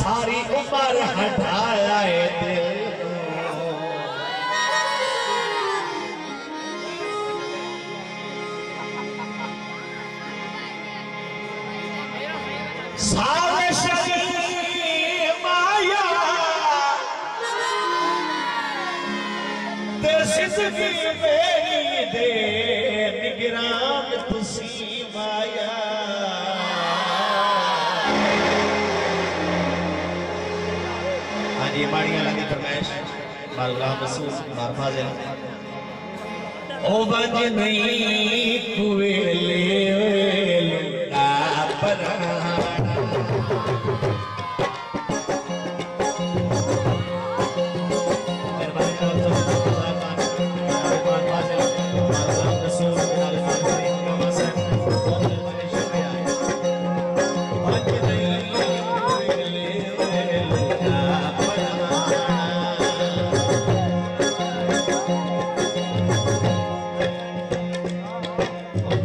सारी उमिर हटाए सार जी ओ बज नहीं कुएँ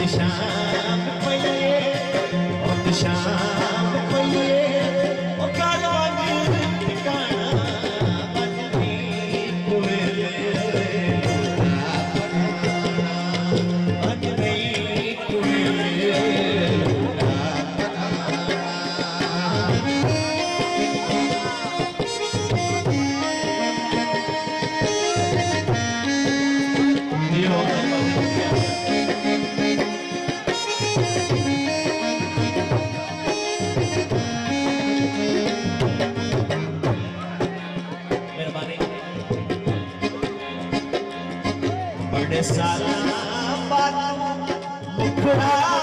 दिशा सारा मुखड़ा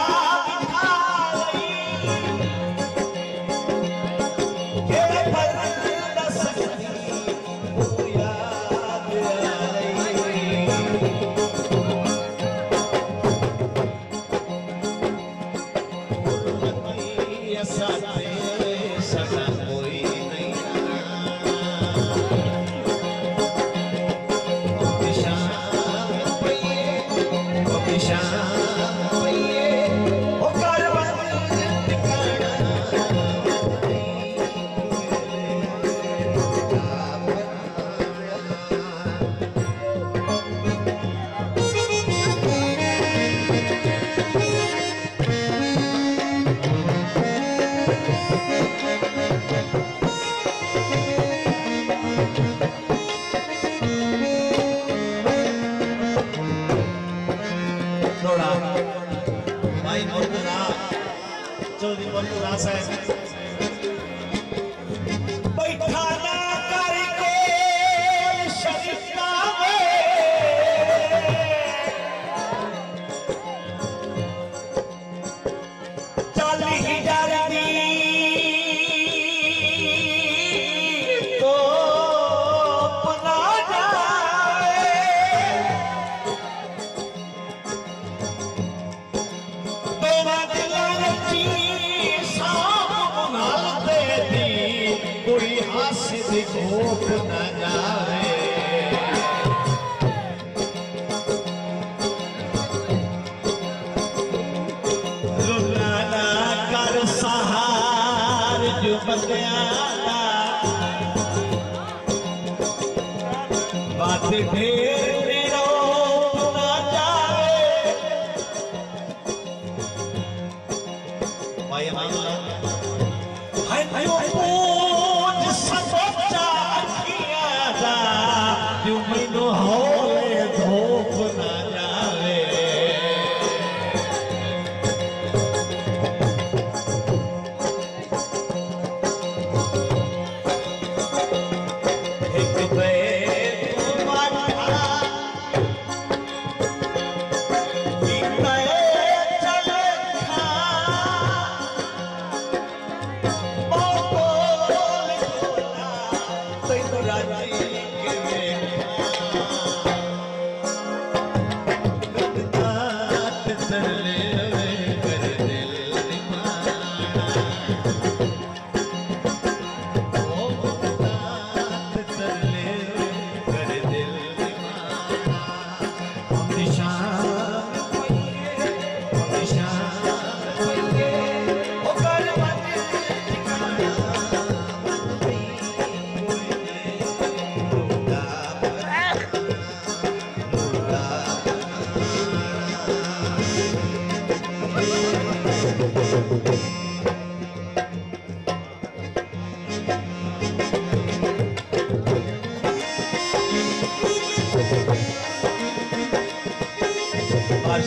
चौधरी बबूलाल साहब। बैठा ਰੋਕ ਨਾ ਜਾਵੇ ਰੁਕਾਣਾ ਕਰ ਸਹਾਰ ਜੋ ਬੰਦਿਆਂ ਦਾ ਵਾਦ ਢੇਰ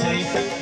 शरीफ